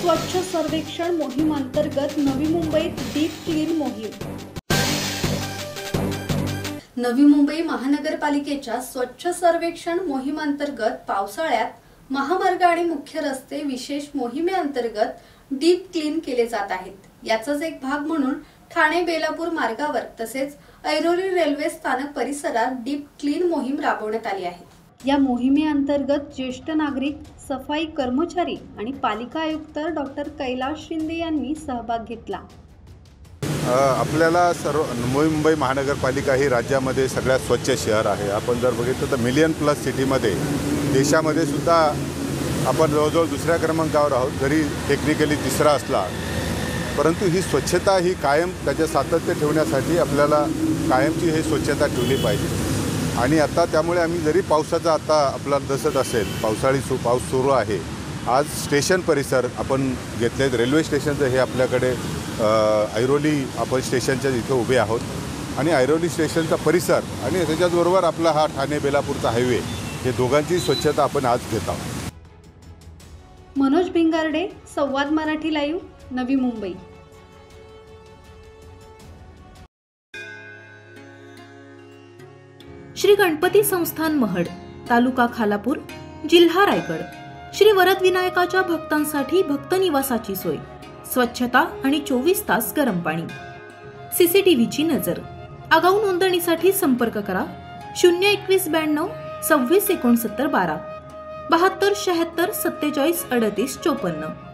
स्वच्छ सर्वेक्षण मोहीम अंतर्गत नवी मुंबईत डीप क्लीन मोहीम. नवी मुंबई महानगरपालिकेच्या स्वच्छ सर्वेक्षण मोहिमांतर्गत पावसाळ्यात महामार्ग आणि मुख्य रस्ते विशेष मोहिमेअंतर्गत डीप क्लीन केले जात आहेत. याचाच एक भाग म्हणून ठाणे बेलापूर मार्गावर तसेच ऐरोली रेल्वे स्थानक परिसरात डीप क्लीन मोहीम राबवण्यात आली आहे. या मोहिमेअंतर्गत ज्येष्ठ नागरिक सफाई कर्मचारी आणि पालिका आयुक्त डॉक्टर कैलास शिंदे यांनी सहभाग घेतला. आपल्याला सर्व मुंबई महानगरपालिका ही राज्यामध्ये सगळ्यात स्वच्छ शहर आहे. आपण जर बघितलं तर मिलियन प्लस सिटीमध्ये देशामध्ये सुद्धा आपण जवळजवळ दुसऱ्या क्रमांकावर आहोत. जरी टेक्निकली तिसरा असला परंतु ही स्वच्छता ही कायम त्याचे सातत्य ठेवण्यासाठी आपल्याला कायमची ही स्वच्छता ठेवली पाहिजे. आणि आता त्यामुळे आम्ही जरी पावसाचा आता आपला दसत असेल पावसाळी सु पाऊस सुरू आहे आज स्टेशन परिसर आपण घेतलेत रेल्वे स्टेशनचं हे आपल्याकडे ऐरोली आपण स्टेशनच्या इथे उभे आहोत. आणि ऐरोली स्टेशनचा परिसर आणि त्याच्याचबरोबर आपला हा ठाणे बेलापूरचा हायवे हे दोघांची स्वच्छता आपण आज घेत आहोत. मनोज भिंगारडे संवाद मराठी लाईव्ह नवी मुंबई. श्री गणपती संस्थान महड तालुका खालापूर जिल्हा रायगड. श्री वरद विनायकाच्या भक्तांसाठी भक्त निवासाची सोय स्वच्छता आणि चोवीस तास गरम पाणी. सीसीटीव्हीची नजर. आगाऊ नोंदणीसाठी संपर्क करा. शून्य एकवीस ब्याण्णव सव्वीस एकोणसत्तर बारा. बहात्तर शहात्तर सत्तेचाळीस अडतीस चोपन्न.